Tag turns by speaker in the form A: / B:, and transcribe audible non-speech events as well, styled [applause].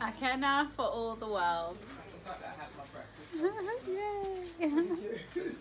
A: I cannot for all the world. Yay! [laughs] [laughs]